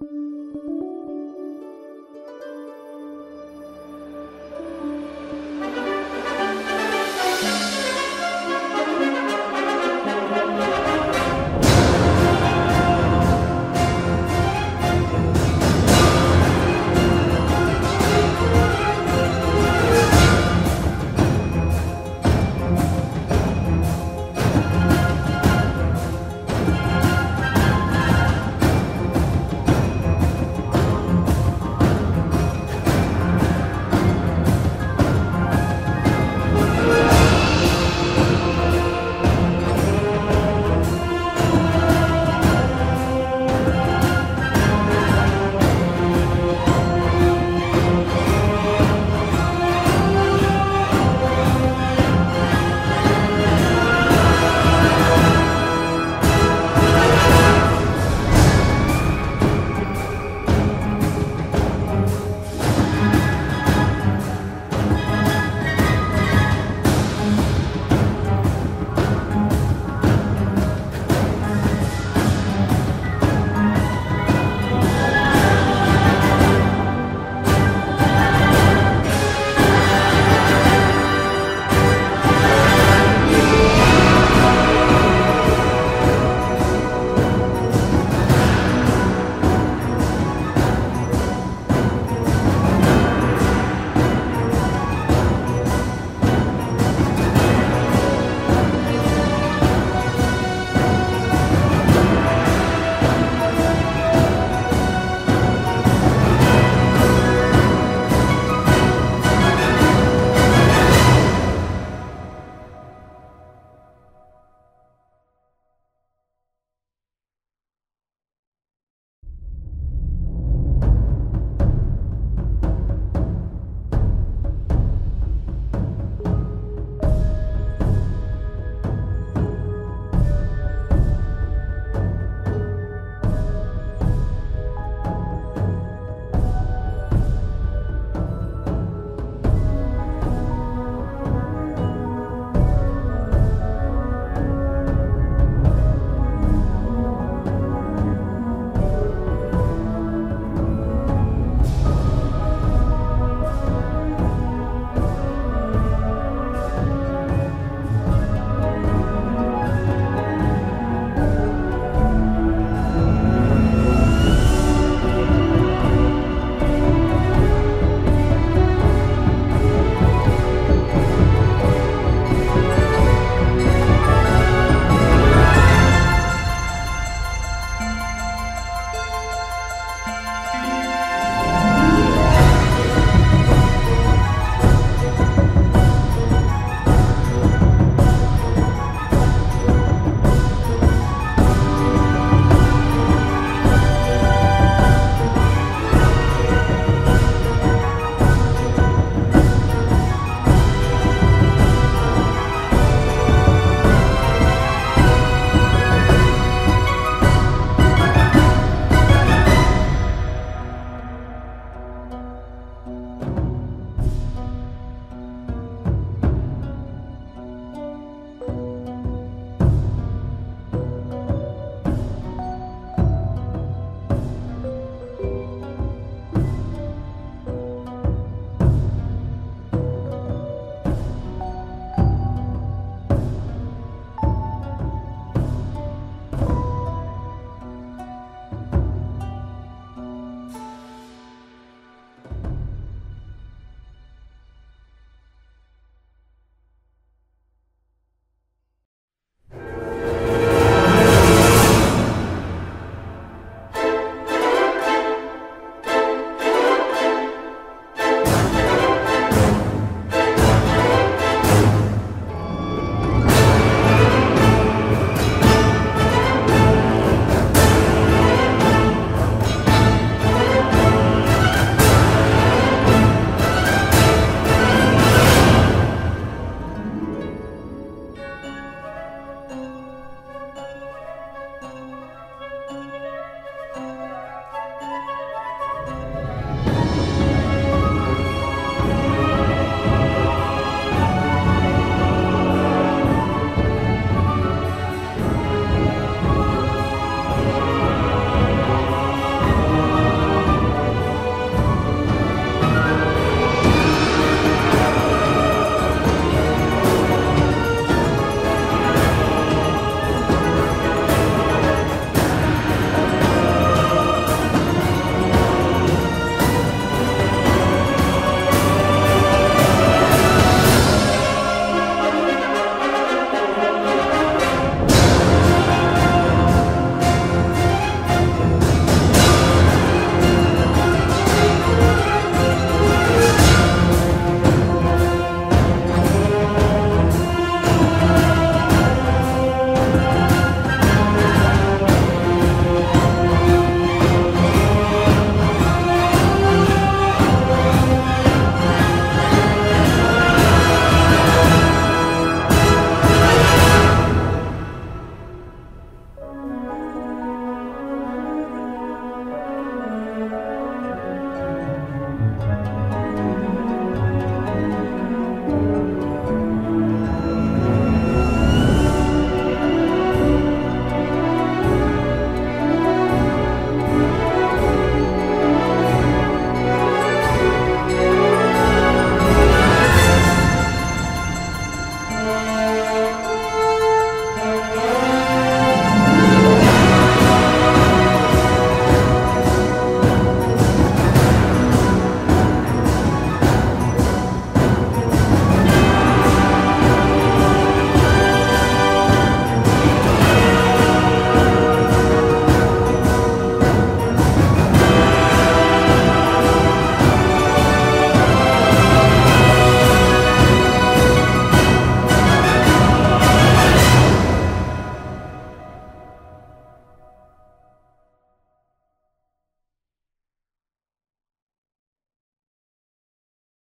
Música